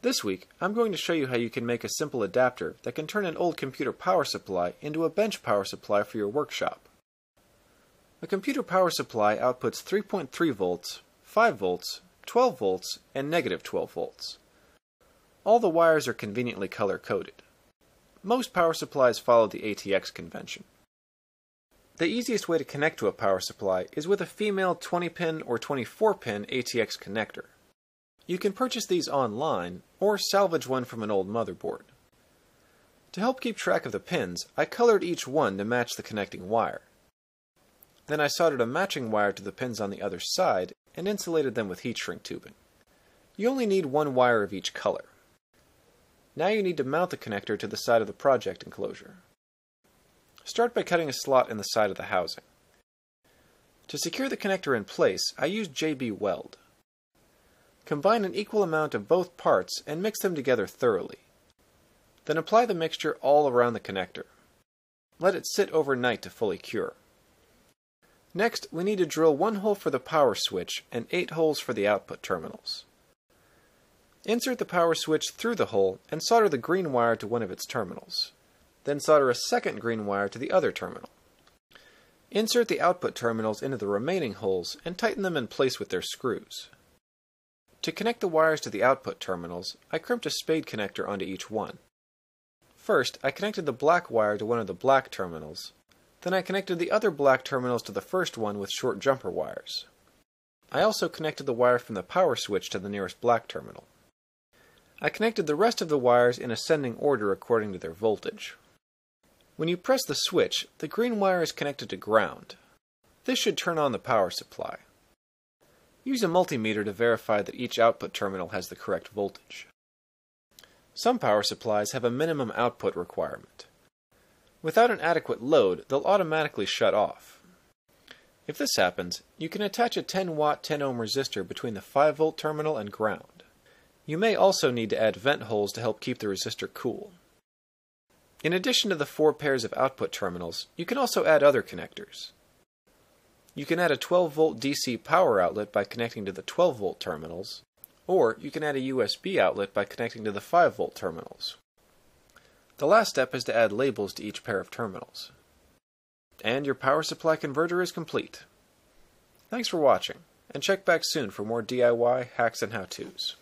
This week, I'm going to show you how you can make a simple adapter that can turn an old computer power supply into a bench power supply for your workshop. A computer power supply outputs 3.3 volts, 5 volts, 12 volts, and negative 12 volts. All the wires are conveniently color coded. Most power supplies follow the ATX convention. The easiest way to connect to a power supply is with a female 20 pin or 24 pin ATX connector. You can purchase these online or salvage one from an old motherboard. To help keep track of the pins, I colored each one to match the connecting wire. Then I soldered a matching wire to the pins on the other side and insulated them with heat shrink tubing. You only need one wire of each color. Now you need to mount the connector to the side of the project enclosure. Start by cutting a slot in the side of the housing. To secure the connector in place, I used JB Weld. Combine an equal amount of both parts and mix them together thoroughly. Then apply the mixture all around the connector. Let it sit overnight to fully cure. Next, we need to drill one hole for the power switch and eight holes for the output terminals. Insert the power switch through the hole and solder the green wire to one of its terminals. Then solder a second green wire to the other terminal. Insert the output terminals into the remaining holes and tighten them in place with their screws. To connect the wires to the output terminals, I crimped a spade connector onto each one. First, I connected the black wire to one of the black terminals. Then I connected the other black terminals to the first one with short jumper wires. I also connected the wire from the power switch to the nearest black terminal. I connected the rest of the wires in ascending order according to their voltage. When you press the switch, the green wire is connected to ground. This should turn on the power supply. Use a multimeter to verify that each output terminal has the correct voltage. Some power supplies have a minimum output requirement. Without an adequate load, they'll automatically shut off. If this happens, you can attach a 10 watt 10 ohm resistor between the 5 volt terminal and ground. You may also need to add vent holes to help keep the resistor cool. In addition to the four pairs of output terminals, you can also add other connectors. You can add a 12 volt DC power outlet by connecting to the 12 volt terminals, or you can add a USB outlet by connecting to the 5 volt terminals. The last step is to add labels to each pair of terminals. And your power supply converter is complete. Thanks for watching, and check back soon for more DIY hacks and how-tos.